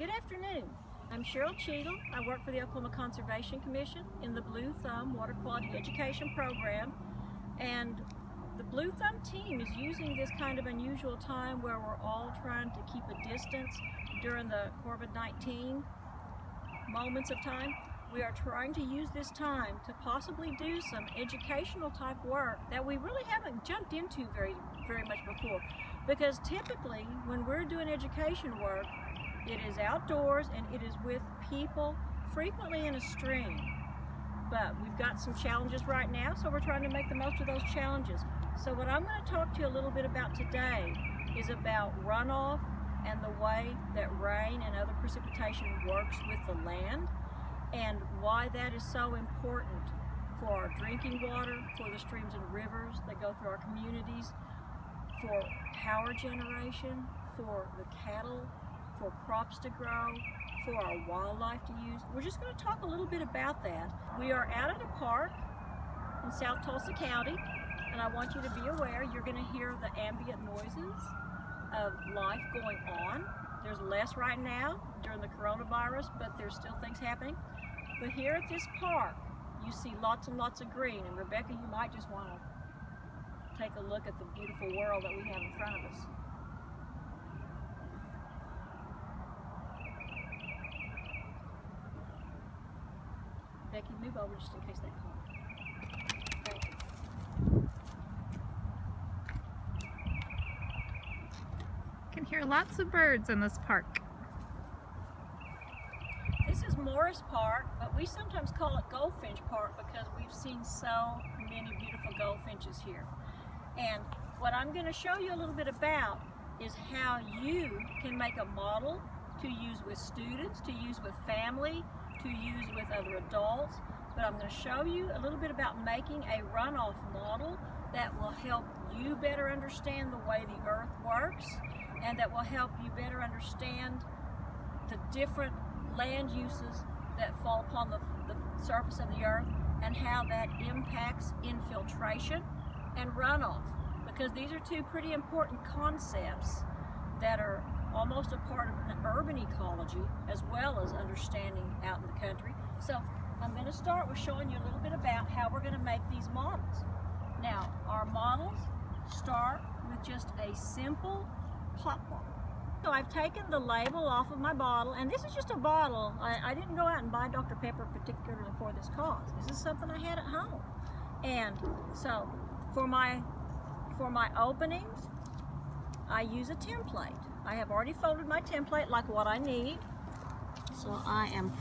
Good afternoon. I'm Cheryl Cheadle. I work for the Oklahoma Conservation Commission in the Blue Thumb Water Quality Education Program. And the Blue Thumb team is using this kind of unusual time where we're all trying to keep a distance during the COVID-19 moments of time. We are trying to use this time to possibly do some educational type work that we really haven't jumped into very, very much before. Because typically when we're doing education work, it is outdoors and it is with people, frequently in a stream. But we've got some challenges right now, so we're trying to make the most of those challenges. So what I'm going to talk to you a little bit about today is about runoff and the way that rain and other precipitation works with the land and why that is so important for our drinking water, for the streams and rivers that go through our communities, for power generation, for the cattle for crops to grow, for our wildlife to use. We're just going to talk a little bit about that. We are out at a park in South Tulsa County, and I want you to be aware you're going to hear the ambient noises of life going on. There's less right now during the coronavirus, but there's still things happening. But here at this park, you see lots and lots of green, and Rebecca, you might just want to take a look at the beautiful world that we have in front of us. Becky, move over just in case they call. Can hear lots of birds in this park. This is Morris Park, but we sometimes call it Goldfinch Park because we've seen so many beautiful goldfinches here. And what I'm going to show you a little bit about is how you can make a model to use with students, to use with family, to use with other adults, but I'm going to show you a little bit about making a runoff model that will help you better understand the way the earth works and that will help you better understand the different land uses that fall upon the, the surface of the earth and how that impacts infiltration and runoff. Because these are two pretty important concepts that are almost a part of an urban ecology as well as understanding out in the country. So I'm going to start with showing you a little bit about how we're going to make these models. Now, our models start with just a simple pop bottle. So I've taken the label off of my bottle, and this is just a bottle. I, I didn't go out and buy Dr. Pepper particularly for this cause. This is something I had at home. And so for my for my openings, I use a template. I have already folded my template like what I need. So I am,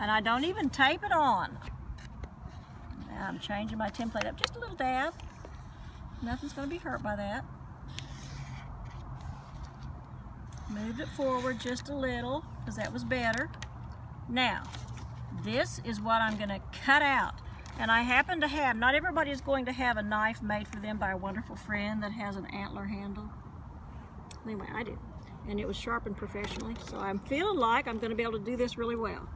and I don't even tape it on. Now I'm changing my template up just a little dab. Nothing's gonna be hurt by that. Moved it forward just a little because that was better. Now, this is what I'm gonna cut out. And I happen to have, not everybody is going to have a knife made for them by a wonderful friend that has an antler handle. Anyway, I did. And it was sharpened professionally, so I'm feeling like I'm going to be able to do this really well.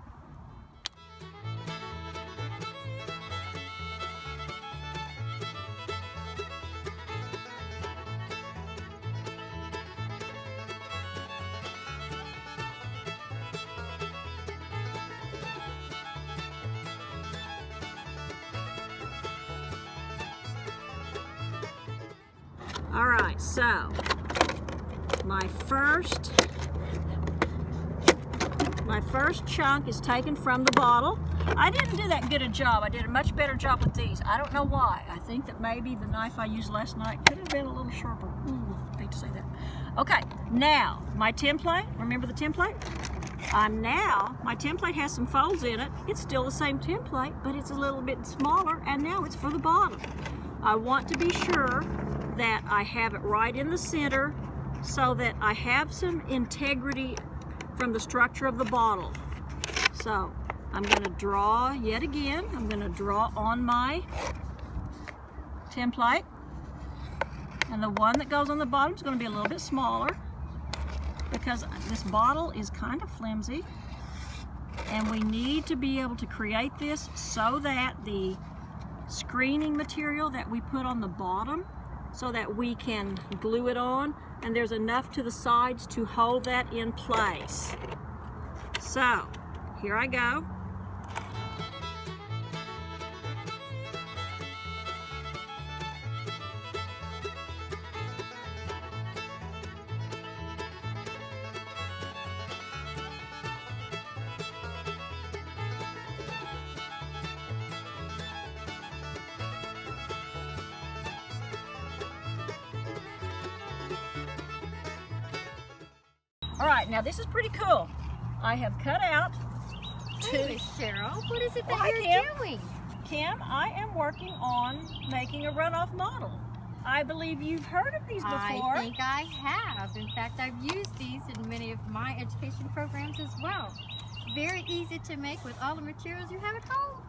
All right, so my first my first chunk is taken from the bottle. I didn't do that good a job. I did a much better job with these. I don't know why. I think that maybe the knife I used last night could have been a little sharper. Ooh, I hate to say that. Okay, now my template. Remember the template? I'm now, my template has some folds in it. It's still the same template, but it's a little bit smaller, and now it's for the bottom. I want to be sure that I have it right in the center so that I have some integrity from the structure of the bottle. So I'm going to draw yet again. I'm going to draw on my template. And the one that goes on the bottom is going to be a little bit smaller because this bottle is kind of flimsy. And we need to be able to create this so that the screening material that we put on the bottom so that we can glue it on and there's enough to the sides to hold that in place. So, here I go. All right, now this is pretty cool. I have cut out two. Hey, Cheryl, what is it that Hi, you're Kim. doing? Kim, I am working on making a runoff model. I believe you've heard of these before. I think I have. In fact, I've used these in many of my education programs as well. Very easy to make with all the materials you have at home.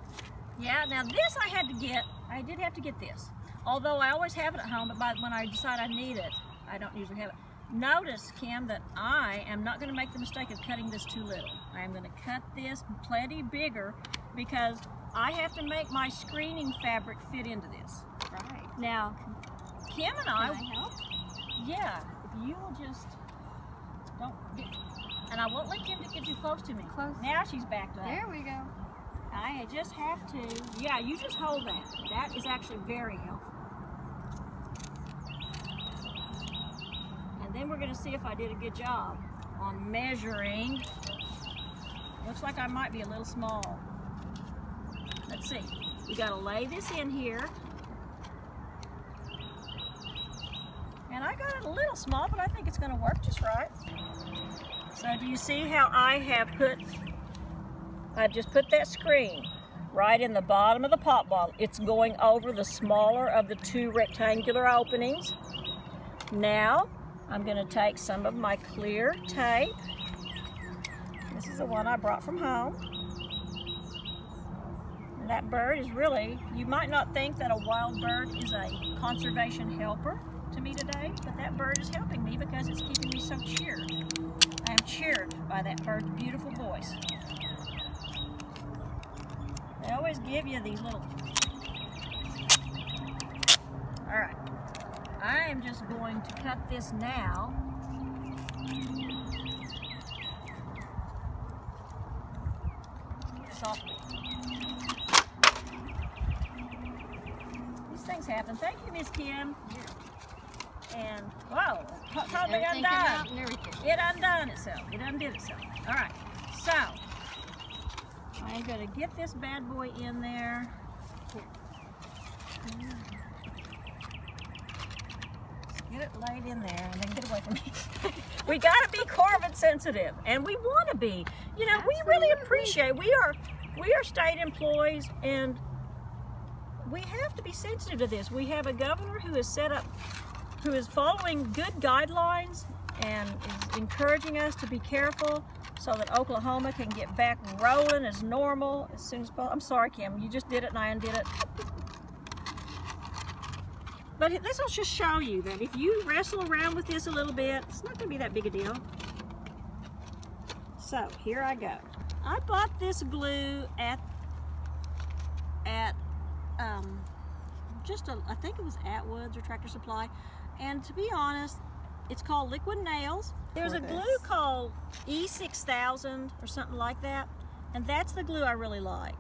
Yeah, now this I had to get, I did have to get this. Although I always have it at home, but by, when I decide I need it, I don't usually have it. Notice, Kim, that I am not going to make the mistake of cutting this too little. I am going to cut this plenty bigger because I have to make my screening fabric fit into this. Right. Now, Kim and Can I, I help? yeah, if you will just, don't get, and I won't let Kim get too close to me. Close. Now she's backed up. There we go. I just have to, yeah, you just hold that. That is actually very helpful. Then we're gonna see if I did a good job on measuring. Looks like I might be a little small. Let's see. We gotta lay this in here. And I got it a little small, but I think it's gonna work just right. So do you see how I have put I've just put that screen right in the bottom of the pop bottle. It's going over the smaller of the two rectangular openings. Now, I'm gonna take some of my clear tape. This is the one I brought from home. And that bird is really, you might not think that a wild bird is a conservation helper to me today, but that bird is helping me because it's keeping me so cheered. I am cheered by that bird's beautiful voice. They always give you these little. All right. I am just going to cut this now. Softly. These things happen. Thank you, Miss Kim. And whoa, it totally undone. It undone itself. It undid itself. All right. So, I'm going to get this bad boy in there. Get it laid in there and then get away from me. we got to be carbon sensitive and we want to be. You know, we really appreciate, we are, we are state employees and we have to be sensitive to this. We have a governor who has set up, who is following good guidelines and is encouraging us to be careful so that Oklahoma can get back rolling as normal as soon as possible. I'm sorry, Kim, you just did it and I undid it. But this will just show you that if you wrestle around with this a little bit, it's not going to be that big a deal. So here I go. I bought this glue at at um, just a, I think it was Atwoods or Tractor Supply, and to be honest, it's called Liquid Nails. There's a glue called E6000 or something like that, and that's the glue I really like.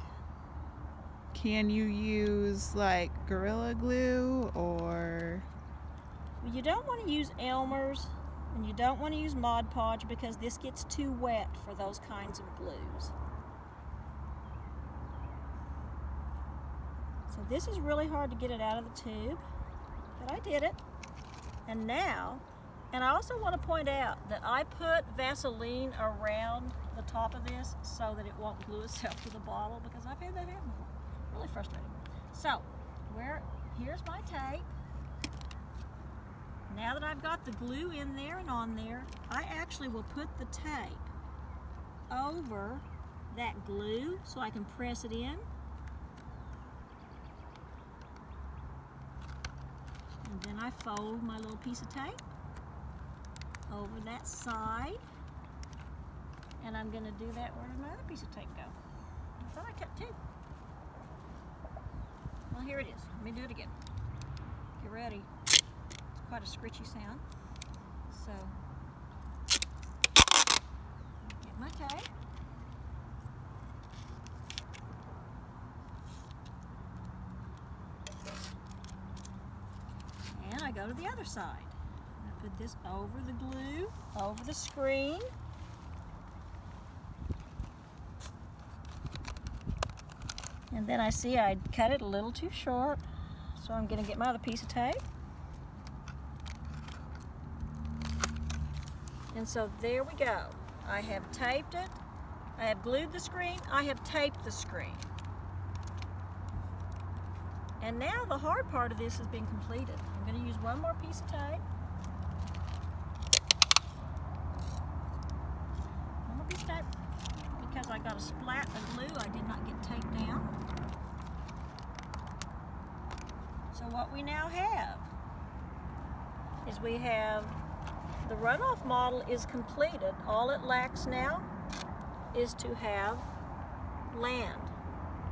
Can you use like Gorilla Glue or you don't want to use Elmer's and you don't want to use Mod Podge because this gets too wet for those kinds of glues. So this is really hard to get it out of the tube, but I did it. And now, and I also want to point out that I put Vaseline around the top of this so that it won't glue itself to the bottle because I've had that happen before. Really frustrating. So, where, here's my tape. Now that I've got the glue in there and on there, I actually will put the tape over that glue so I can press it in. And then I fold my little piece of tape over that side. And I'm going to do that where did my other piece of tape go? I thought I cut two. Well, here it is. Let me do it again. Get ready. It's quite a scritchy sound. So, get my tape. And I go to the other side. I put this over the glue, over the screen. And then I see I cut it a little too short, so I'm gonna get my other piece of tape. And so there we go. I have taped it, I have glued the screen, I have taped the screen. And now the hard part of this has been completed. I'm gonna use one more piece of tape. One more piece of tape because I got a splat of glue I did not get taped down. So what we now have is we have the runoff model is completed. All it lacks now is to have land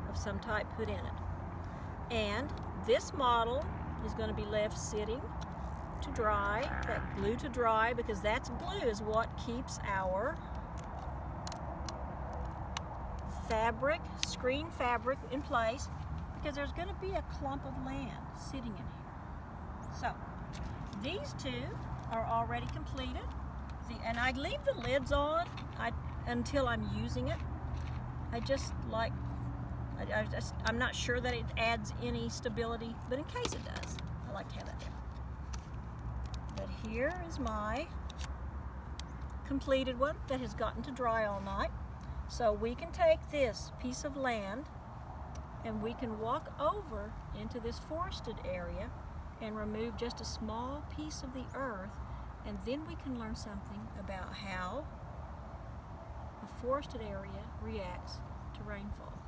of some type put in it. And this model is going to be left sitting to dry, that glue to dry, because that's glue is what keeps our fabric, screen fabric in place, because there's going to be a clump of land sitting in here. So, these two are already completed. See, and I leave the lids on I, until I'm using it. I just like, I, I just, I'm not sure that it adds any stability, but in case it does, I like to have it there. But here is my completed one that has gotten to dry all night. So we can take this piece of land and we can walk over into this forested area and remove just a small piece of the earth and then we can learn something about how a forested area reacts to rainfall.